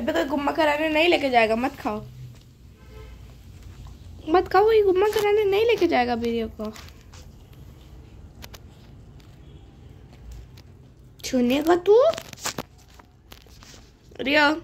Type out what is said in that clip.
अभी कोई गुम्मा कराने नहीं लेके जाएगा, मत खाओ। मत खाओ, वही गुम्मा कराने नहीं लेके जाएगा वीडियो को। छूने का तू? रिया?